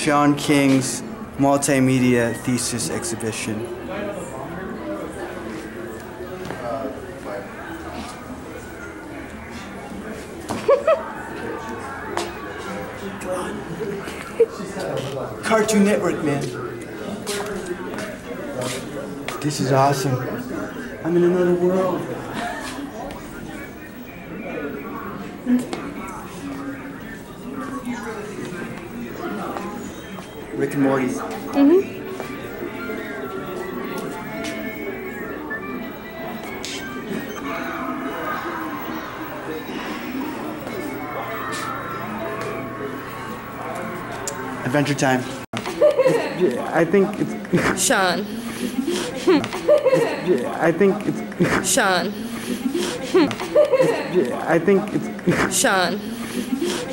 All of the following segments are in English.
Sean King's multimedia thesis exhibition. Cartoon Network, man. This is awesome. I'm in another world. Rick and Morty. Mm-hmm. Adventure Time. I think it's. Sean. I think it's. Sean. I think it's. Sean.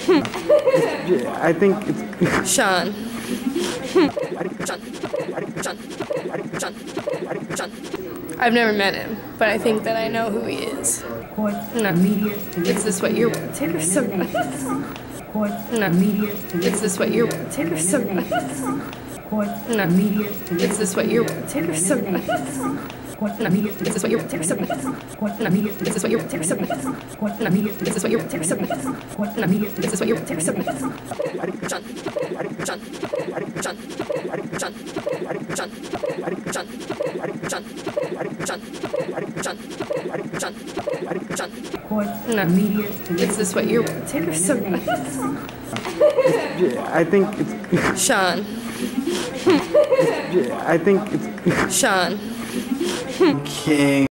I think it's. Sean. Sean. Sean. Sean. Sean. I've never met him, but I think that I know who he is. No. Is this what you're take her some No. Is this what you're take her some No. Is this what you're take her some No. Is this what you're take her some No. Is this what take her some No. Is this what you're take her some No. Is this is what take her some John. John. John. John. John. John. John. John. John. John. John. No. Is this what take her some I think it's. Sean. I think it's. Sean okay.